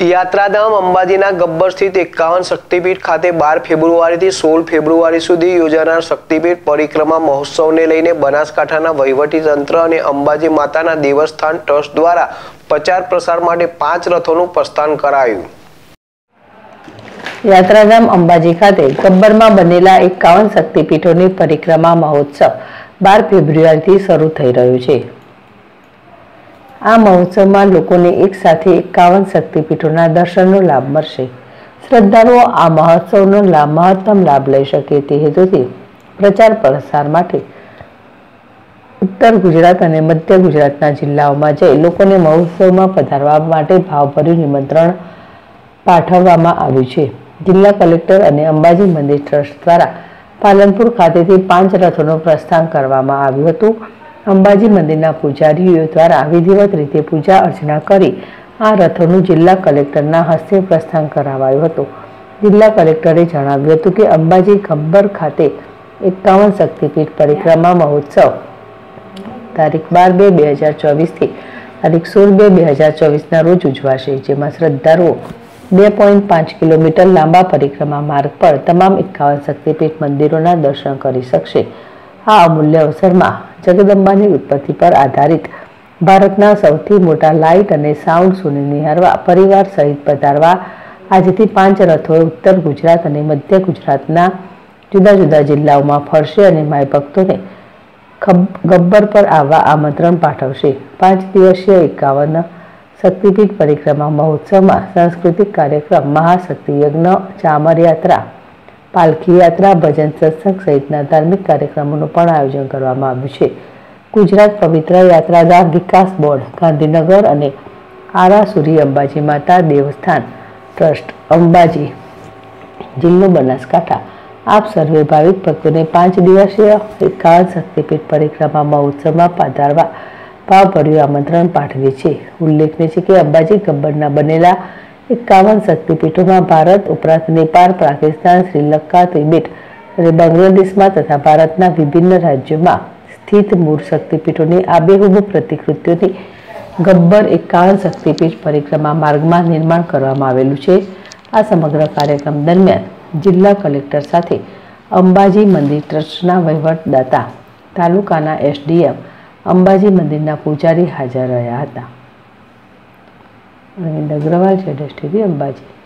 યાત્રાધામ અંબાજીના ગબ્બર સ્થિત એકાવન શક્તિપીઠ ખાતે બાર ફેબ્રુઆરીથી સોળ ફેબ્રુઆરી સુધી યોજાનાર શક્તિપીઠ પરિક્રમા મહોત્સવને લઈને બનાસકાંઠાના વહીવટી તંત્ર અને અંબાજી માતાના દેવસ્થાન ટ્રસ્ટ દ્વારા પ્રચાર પ્રસાર માટે પાંચ રથોનું પ્રસ્થાન કરાયું. યાત્રાધામ અંબાજી ખાતે ગબ્બરમાં બનેલા એકાવન શક્તિપીઠોની પરિક્રમા મહોત્સવ બાર ફેબ્રુઆરીથી શરૂ થઈ રહ્યું છે. આ મહોત્સવમાં લોકોને એકસાથે એકાવન શક્તિપીઠોના દર્શનનો લાભ મળશે. શ્રદ્ધાળુઓ આ મહોત્સવનો લાભ, મહત્તમ લાભ લઈ શકે તે હેતુથી પ્રચાર પ્રસાર માટે ઉત્તર ગુજરાત અને મધ્ય ગુજરાતના જિલ્લાઓમાં જઈ લોકોને મહોત્સવમાં પધારવા માટે ભાવભર્યું નિમંત્રણ પાઠવવામાં આવ્યું છે. જિલ્લા કલેક્ટર અને અંબાજી મંદિર ટ્રસ્ટ દ્વારા પાલનપુર ખાતેથી પાંચ રથોનું પ્રસ્થાન કરવામાં આવ્યું હતું. અંબાજી મંદિરના પૂજારીઓ દ્વારા વિધિવત રીતે પૂજા અર્ચના કરી આ રથોનું જિલ્લા કલેક્ટરના હસ્તે પ્રસ્થાન કરાવાયું હતું. જિલ્લા કલેક્ટરે જણાવ્યું હતું કે અંબાજી ગબ્બર ખાતે એકાવન શક્તિપીઠ પરિક્રમા મહોત્સવ તારીખ બાર બે બે હજાર ચોવીસથી તારીખ સોળ બે બે હજાર ચોવીસના રોજ ઉજવાશે, જેમાં શ્રદ્ધાળુઓ બે પોઈન્ટ પાંચ કિલોમીટર લાંબા પરિક્રમા માર્ગ પર તમામ એકાવન શક્તિપીઠ મંદિરોના દર્શન કરી શકશે. આ અમૂલ્ય અવસરમાં જગદંબાની ઉત્પત્તિ પર આધારિત ભારતના સૌથી મોટા લાઇટ અને સાઉન્ડ શોને નિહાળવા, પરિવાર સહિત પધારવા, આજથી પાંચ રથો ઉત્તર ગુજરાત અને મધ્ય ગુજરાતના જુદા જુદા જિલ્લાઓમાં ફરશે અને માય ભક્તોને ગબ્બર પર આવવા આમંત્રણ પાઠવશે. પાંચ દિવસીય એકાવન શક્તિપીઠ પરિક્રમા મહોત્સવમાં સાંસ્કૃતિક કાર્યક્રમ, મહાશક્તિ યજ્ઞ, ચામર યાત્રા પાલખી યાત્રા, ભજન સત્સંગ સહિતના ધાર્મિક કાર્યક્રમોનું પણ આયોજન કરવામાં આવ્યું છે. ગુજરાત પવિત્ર યાત્રાધામ વિકાસ બોર્ડ, ગાંધીનગર અને આરાસુરી અંબાજી માતા દેવસ્થાન ટ્રસ્ટ, અંબાજી જિલ્લો બનાસકાંઠા. આપ સર્વે ભાવિક ભક્તોને પાંચ દિવસીય એકાદ શક્તિપીઠ પરિક્રમા મહોત્સવમાં પાધારવા, ભાવભર્યું આમંત્રણ પાઠવે છે ઉલ્લેખનીય છે કે અંબાજી ગબ્બરના બનેલા એકાવન શક્તિપીઠોમાં ભારત ઉપરાંત નેપાળ, પાકિસ્તાન, શ્રીલંકા, તિબેટ અને બાંગ્લાદેશમાં તથા ભારતના વિભિન્ન રાજ્યોમાં સ્થિત મૂળ શક્તિપીઠોની આબેહૂબ પ્રતિકૃતિઓની ગબ્બર એકાવન શક્તિપીઠ પરિક્રમા માર્ગમાં નિર્માણ કરવામાં આવેલું છે. આ સમગ્ર કાર્યક્રમ દરમિયાન જિલ્લા કલેક્ટર સાથે અંબાજી મંદિર ટ્રસ્ટના વહીવટદાતા તાલુકાના એસડીએમ અંબાજી મંદિરના પૂજારી હાજર રહ્યા હતા. અરવિંદ અગ્રવાલ છે ડેસ્ટીવી અંબાજી.